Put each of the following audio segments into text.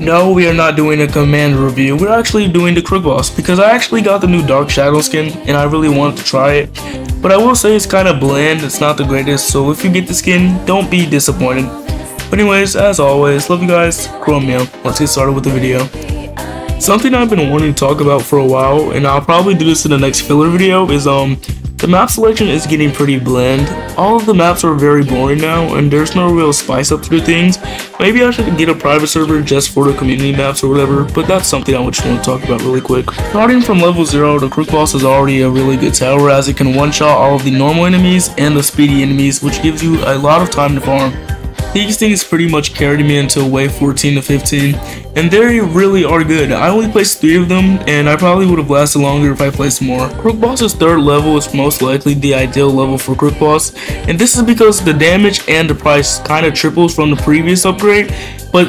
No, we are not doing a command review. We're actually doing the Crook Boss because I actually got the new Dark Shadow skin and I really wanted to try it. But I will say it's kind of bland. It's not the greatest. So if you get the skin, don't be disappointed. But anyways, as always, love you guys. Chromeo. Let's get started with the video. Something I've been wanting to talk about for a while, and I'll probably do this in the next filler video, is um the map selection is getting pretty bland. All of the maps are very boring now, and there's no real spice up to things. Maybe I should get a private server just for the community maps or whatever, but that's something I just want to talk about really quick. Starting from level 0, the Crook Boss is already a really good tower as it can one-shot all of the normal enemies and the speedy enemies, which gives you a lot of time to farm. These things pretty much carried me until wave 14 to 15, and they really are good. I only placed 3 of them, and I probably would have lasted longer if I placed more. Crook Boss's third level is most likely the ideal level for Crook Boss, and this is because the damage and the price kind of triples from the previous upgrade, but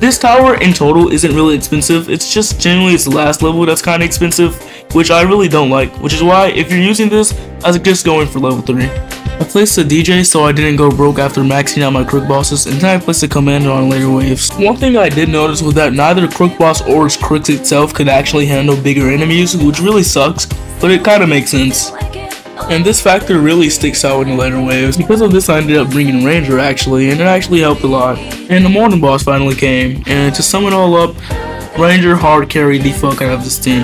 this tower in total isn't really expensive, it's just generally its the last level that's kind of expensive, which I really don't like, which is why if you're using this, I suggest going for level 3. I placed a DJ so I didn't go broke after maxing out my Crook bosses, and then I placed a commander on later waves. One thing I did notice was that neither Crook boss or its Crooks itself could actually handle bigger enemies, which really sucks, but it kinda makes sense. And this factor really sticks out in the later waves. Because of this I ended up bringing Ranger actually, and it actually helped a lot. And the morning boss finally came, and to sum it all up, Ranger hard carried the fuck out of this team.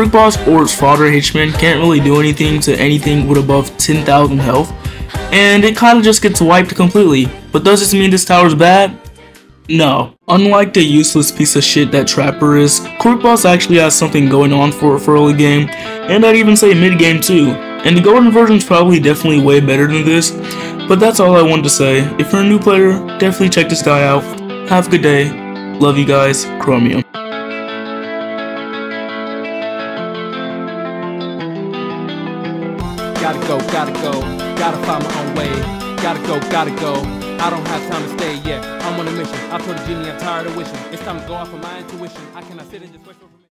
Crook Boss or its fodder Hitchman can't really do anything to anything with above 10,000 health, and it kinda just gets wiped completely. But does this mean this tower's bad? No. Unlike the useless piece of shit that Trapper is, Crook Boss actually has something going on for for early game, and I'd even say mid game too. And the golden version is probably definitely way better than this, but that's all I wanted to say. If you're a new player, definitely check this guy out. Have a good day. Love you guys. Chromeo. Gotta go, gotta go, gotta find my own way. Gotta go, gotta go. I don't have time to stay yet. I'm on a mission. I told the genie I'm tired of wishing. It's time to go off of my intuition. I cannot sit and just wait for.